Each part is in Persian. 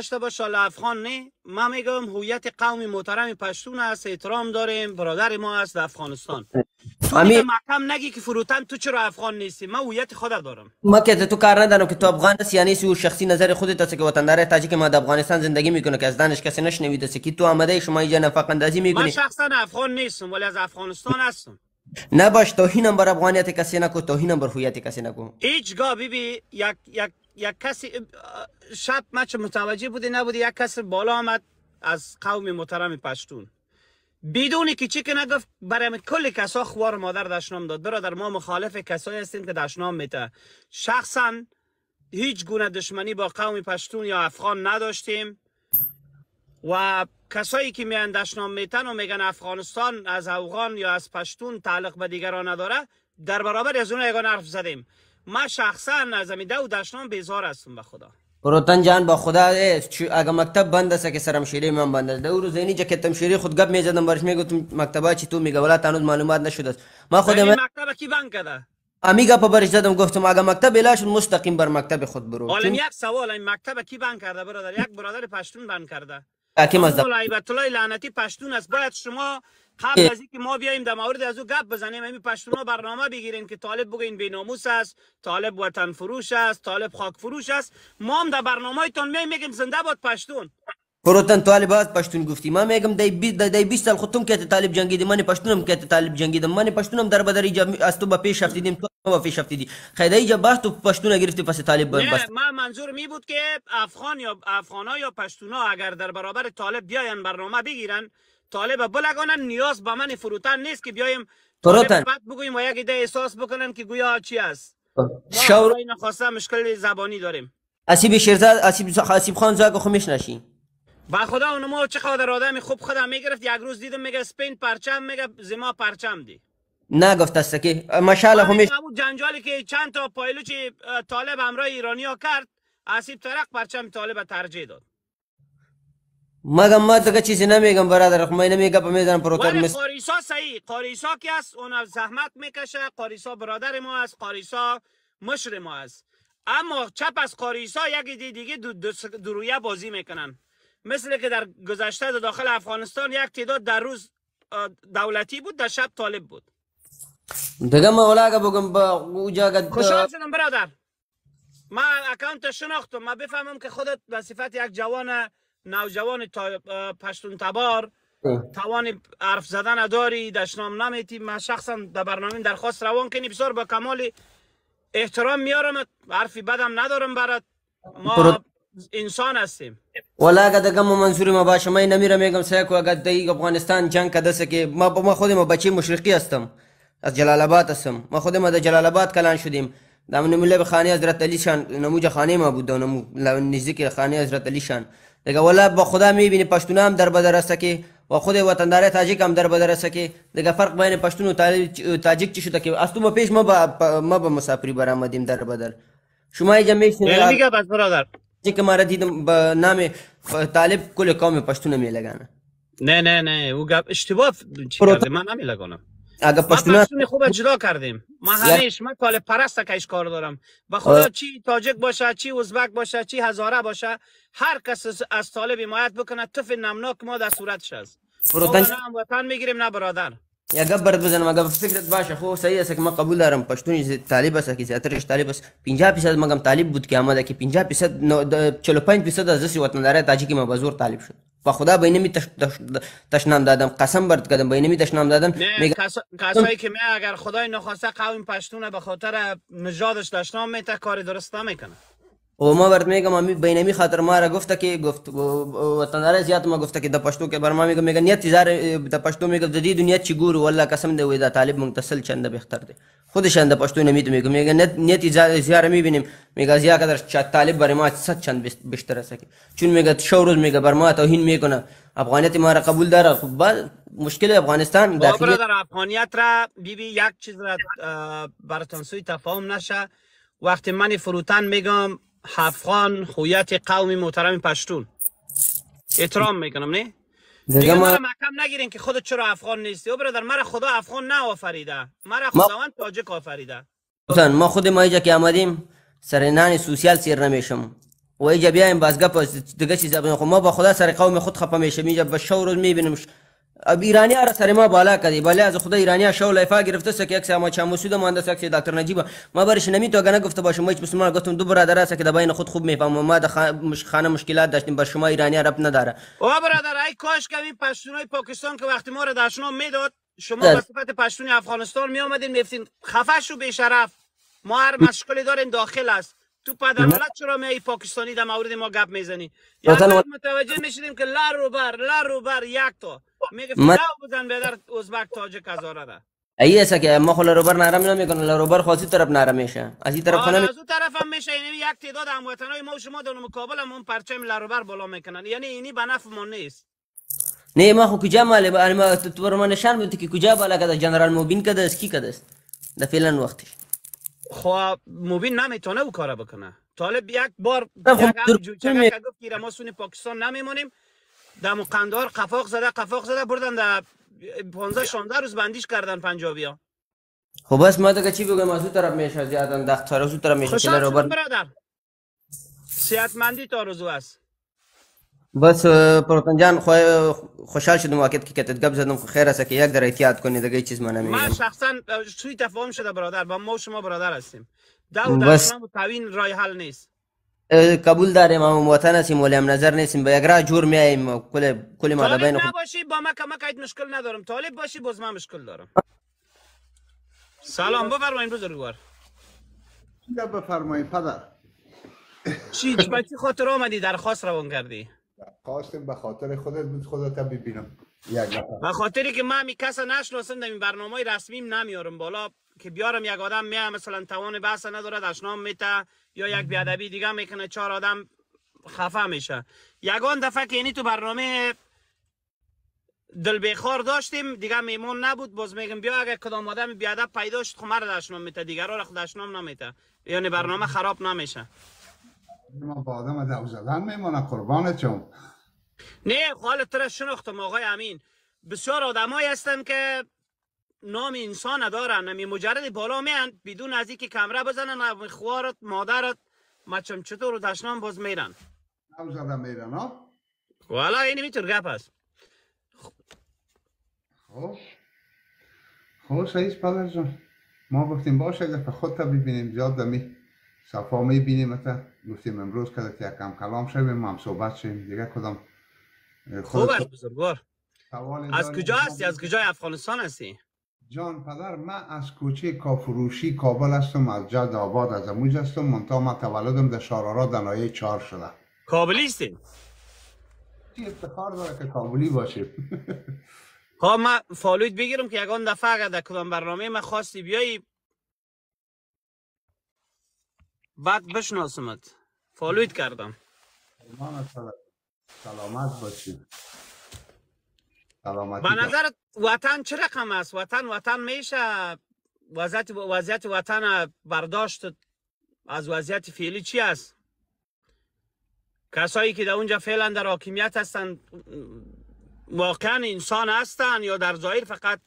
داشته باشه حالا افغان نه. ما میگم هویت قوم محترم پشتون است احترام داریم برادر ما است در افغانستان. امی- محکم نگی که فروتن تو چرا افغان نیستی؟ من هویت خود دارم. ما که تو کار ندارم که تو افغان هستی یا نیستی و شخصی نظر خودت است که وطندار تاجیک ما در افغانستان زندگی می‌کنه که از دانش کسی نشنویده است که تو آمده شما اینجا نفاق اندازی من می‌کنی. شخصا افغان نیستم ولی از افغانستان هستم. نباش توهینم بر افغانیت کسی نکو توهینم بر هویت کسی نکو هیچگاه بیبی یک یک یک کسی شب من چه متوجه بودی نبودی یک کس بالا آمد از قوم محترم پشتون. بدونی که چی که نگفت برای کل کسا خوار مادر دشنام داد. برادر ما مخالف کسایی هستیم که دشنام میته شخصا هیچ گونه دشمنی با قوم پشتون یا افغان نداشتیم. و کسایی که میان دشنام میتن و میگن افغانستان از افغان یا از پشتون تعلق به دیگران نداره در برابر از اون یگان حرف زدیم. ما شخصا از امیده و دشنام بیزار هستم به خدا. روتن جان با خدا اگه مکتب بند است که سرم شیری من بند است. دو روز اینی که تم شیری خود گپ می‌زدم برش می‌گفتم مکتبا چی تو میگه؟ ولا تنوز معلومات نشده است. ما خود من مکتب کی بند کرده؟ امیگا په برش زدم گفتم اگه مکتب الاش مستقیم بر مکتب خود برو. حالا چون یک سوال این مکتب کی بند کرده برادر؟ یک برادر پشتون بند کرده. حکیم از ایبت الله لعنتی پشتون است. باید شما قبل از اینکه ما بیایم در مورد از او گپ بزنیم همین پشتونا برنامه بگیریم که طالب بگین بیناموس است طالب وطن فروش است طالب خاک فروش است. ما هم در برنامه تان میایم میگیم زنده باد پشتون. پروتن طالبات پشتون گفتی. ما میگم دای 20 دای 20 سال خودم که طالب جنگیدم من پشتونم که طالب جنگیدم من پشتونم در بدر از تو با پیش رفتیدیم تو با پیش رفتیدی خیلی ایجا بحث تو پشتون گرفتی پس طالب بس من منظور می بود که افغان یا افغانا یا پشتونا اگر در برابر طالب بیاین برنامه بگیرن طالب بلگانن نیاز به من فروتن نیست که بیایم. طالب بعد بگوییم و یک ایده احساس بکنن که گویا چی است. ما شور این خواسته مشکل زبانی داریم. اسیب شیرزاد اسیب اسیب خان زاگ خمیش نشی با خدا اون ما چه خاطر آدم خوب خودم می‌گرفت یک روز دیدم میگه اسپین پرچم میگه زما پرچم دی. نگفت است که ماشاءالله خمیش همون جنجالی که چند تا پایلوچ طالب همراه ایرانی ها کرد اسیب ترق پرچم طالب ترجیح داد. مگم ما دیگه چیزی نمیگم برادر خب من نمیگم می‌زنم پروتون ولی مس قاریسا صحیح قاریسا که است؟ اون زحمت می‌کشه قاریسا برادر ما است قاریسا مشر ما است. اما چپ از قاریسا یک دی دیگه دو دو درویه بازی می‌کنن. مثل که در گذشته در داخل افغانستان یک تعداد در روز دولتی بود در شب طالب بود. دیگه ما ولا بگم با اوجا خوشحال شدم برادر. من اکانت شناختم. من بفهمم که خودت به صفت یک جوان نوجوان پشتون تبار توان حرف زدن داری دشنام نمیتی. من شخصا در برنامه درخواست روان کنی. بسیار با کمال احترام میارم. حرفی بدم ندارم برات. ما انسان هستیم. ولا اگه دگه ما منظور ما باشه من نمیرم میگم سیکو اگه دی افغانستان جنگ کده سه که ما ما خود ما بچه مشرقی هستم. از جلال آباد هستم. ما خود ما در جلال آباد کلان شدیم. در نموله به خانه حضرت علی شان نموج خانه ما بود نمو نزدیک خانه حضرت علی شان. دیگه ولا با خدا میبینی پشتونا هم در بدر است که و خود وطندار تاجیک هم در بدر است که. دیگه فرق بین پشتون و تاجیک چی شده که؟ از تو ما پیش ما با ما با مسافری برآمدیم در بدر. شما اینجا میشنید میگه بس برادر که ما دیدم به نام طالب کل قوم پشتون می لگانه. نه نه نه او گپ اشتباه چی من نمیلگانم اگه ما پشتونا پشتون خوب جدا کردیم. ما همیش من طالب پرست کش کار دارم. به خدا آه. چی تاجک باشه چی ازبک باشه چی هزاره باشه هر کس از- طالب حمایت بکنه تف نمناک ما در صورتش است. وطن می‌گیریم نه برادر. یا گبرت بزنم اگه فکرت باشه خو صحیح است که ما قبول دارم پشتونی طالب است که زیاترش طالب است 50 درصد مگم طالب بود که آمده که 50 درصد نو- د- 45 درصد از دست وطندار تاجیکی ما بزور طالب شد. با خدا تش تش تشنام دادم. قسم برد کردم بینمی تشنام دادم. کسایی که می اگر خدای نخواسته قوم پشتون به خاطر نژادش دشنام میته کاری درست نمی‌کنه. و ما برات میگم امی بینمی خاطر ما را گفته که گفت وطندار زیات ما گفته که د پښتو کې بر ما میگم میگه نیت زار د پښتو میگه د دې دنیا چې ګورو والله قسم دی وای دا طالب متصل چنده بهتر دی خودشان د پښتو نمید میگه میگه نیت زیار میبینیم. میگه زیا قدر چا طالب بر ما صد چند بیشتر است که. چون میگه شو روز میگه بر ما توهین میکنه. افغانیت ما را قبول داره. خب مشکل افغانستان داخلی برادر افغانیت را بی بی یک چیز را براتون سوی تفاهم نشه. وقتی من فروتن میگم افغان هویت قوم محترم پشتون. احترام می‌کنم نه؟ دیگه ما محکم نگیرین که خودت چرا افغان نیستی. او برادر مرا خدا افغان نه آفریده مرا ما- خداوند تاجک آفریده. ما خود ما اینجا که آمدیم سر نان سوسیال سیر نمیشم. و اینجا بیایم بازگپ دیگه چیز خب ما با خدا سر قوم خود خفه میشم اینجا به شو روز ایرانی ها را سر ما بالا کردی بله از خدا ایرانی ها شو لایفا گرفته سه که یک ما چند مسعود مهندس یک دکتر نجیب. ما برش نمی تو گنه گفته باشم. ما هیچ مسلمان گفتم دو برادر است که بین خود خوب می‌فهمم. ما در خانه مشکلات داشتیم. با شما ایرانی ها رب نداره. او برادر ای کاش که این پشتونای پاکستان که وقتی ما را دشنام می‌داد شما به صفت پشتون افغانستان می آمدین میفتین خفه شو به شرف ما هر مشکلی داریم داخل است. تو پدرولت چرا می پاکستانی در مورد ما گپ می‌زنی؟ یا متوجه می‌شدیم که لر رو بر لر رو بر یک تا. میگه فلاو بزن بدر ازبک تاجک هزاره ده ای است که ما خو لروبر نرم نمی‌کنه لروبر خاصی طرف نرم میشه از این طرف نمی از اون طرف هم میشه. یعنی یک تعداد هموطنای ما و شما در مقابل هم اون پرچم لروبر بالا می‌کنن. یعنی اینی به نفع ما نیست. نه ما خو کجا مال به ما تو ما نشان بده که کجا بالا کده. جنرال موبین کده اسکی کده ده فعلا وقتش. خب موبین نمی‌تونه او کارا بکنه. طالب یک بار یک جوچه که گفت ما سونی پاکستان نمیمونیم. در قندار قفاق زده قفاق زده بردن در 15 16 روز بندیش کردن پنجابی ها خب بس ما دیگه چی بگم؟ از اون طرف میشه زیادن دخت تا روز طرف میشه که رو برادر. صحتمندی تا روزو است. بس پروتن جان خو خوشحال شدم وقت که کتت گپ زدم. خیر است که یک در احتیاط کنید دیگه چیز من نمیگم. من شخصا سوی تفاهم شده برادر با ما شما برادر هستیم. دو در و تعوین رای حل نیست. قبول داریم ما وطن هستیم ولی هم نظر نیستیم. به یک راه جور میاییم کل کل ما بین طالب نباشی با ما کمک مشکل ندارم. طالب باشی باز من مشکل دارم. سلام بفرمایید بزرگوار. یا بفرمایید پدر؟ چی چی خاطر آمدی؟ درخواست روان کردی؟ خواستم به خاطر خودت بود خودت ببینم یک به خاطری که من می کس نشناسم در این برنامه رسمی نمیارم بالا. که بیارم یک آدم میام مثلا توان بحث نداره دشنام میته یا یک بیادبی دیگه می‌کنه چهار آدم خفه میشه. یگان دفعه که اینی تو برنامه دل بخار داشتیم دیگه میمون نبود باز میگم بیا اگه کدام آدم بیادب پیدا شد خمر دشنام میته دیگر را دشنام نمیته. یعنی برنامه خراب نمیشه. ما با آدم دو زدن میمونه قربانت چون نه حالت را شناختم آقای امین. بسیار آدمایی هستن که نام انسان ندارن نمی مجرد بالا میان بدون از اینکه کمره بزنن خوارت مادرت مچم چطور دشنام باز میرن؟ او زده میرن ها والا اینی میتور گپ هست خب. خب سعیز پدر جان ما گفتیم باشه اگر خودتا ببینیم زیاد دمی صفا می‌بینیم. تا گفتیم امروز که یک کم کلام شویم ما هم صحبت شویم. دیگه کدام خوب است بزرگوار. از کجا هستی؟ از کجای افغانستان هستی؟ جان پدر من از کوچه کافروشی کابل هستم از جد آباد از اموج هستم منطقه ما تولدم در شارارا دنایه چهار شده. کابلی هستی؟ افتخار داره که کابلی باشیم؟ ها خب، من فالویت بگیرم که یکان دفعه اگر در کدام برنامه من خواستی بیایی بعد بشناسمت. فالویت کردم. سلامت باشید سلامتی به نظرت وطن چه رقم است؟ وطن وطن میشه وضعیت وضعیت وطن برداشت از وضعیت فعلی چی است؟ کسایی که در اونجا فعلا در حاکمیت هستن واقعا انسان هستن یا در ظاهر فقط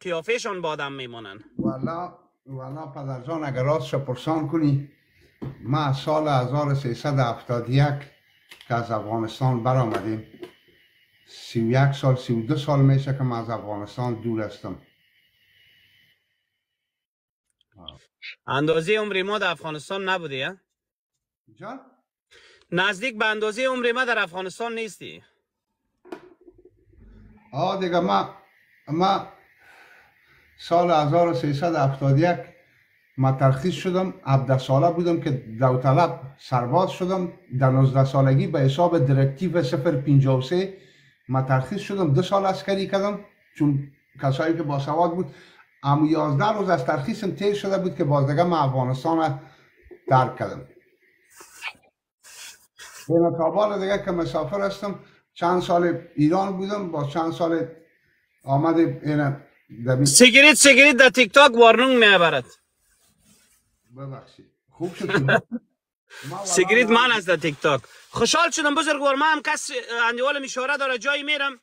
قیافهشان با آدم میمانن؟ والا والا پدرجان اگر راست پرسان کنی ما سال 1371 که از افغانستان برآمدیم. سی و یک سال سی و دو سال میشه که من از افغانستان دور هستم اندازه عمر ما در افغانستان نبودی ها؟ جان؟ نزدیک به اندازه عمر ما در افغانستان نیستی آه دیگه ما ما سال 1371 ما ترخیص شدم 17 ساله بودم که داوطلب سرباز شدم در 19 سالگی به حساب درکتیو 053 ما ترخیص شدم دو سال اسکری کردم چون کسایی که با سواد بود. اما یازده روز از ترخیصم تیر شده بود که باز دیگه افغانستان درک کردم. بین کابال دیگه که مسافر هستم چند سال ایران بودم با چند سال آمده این سیگریت سیگریت در تیک تاک وارنونگ می‌برد ببخشید. خوب شد. سیگریت من از در تیک تاک. خوشحال شدم بزرگوار من هم کس اندیوال میشوره داره جایی میرم.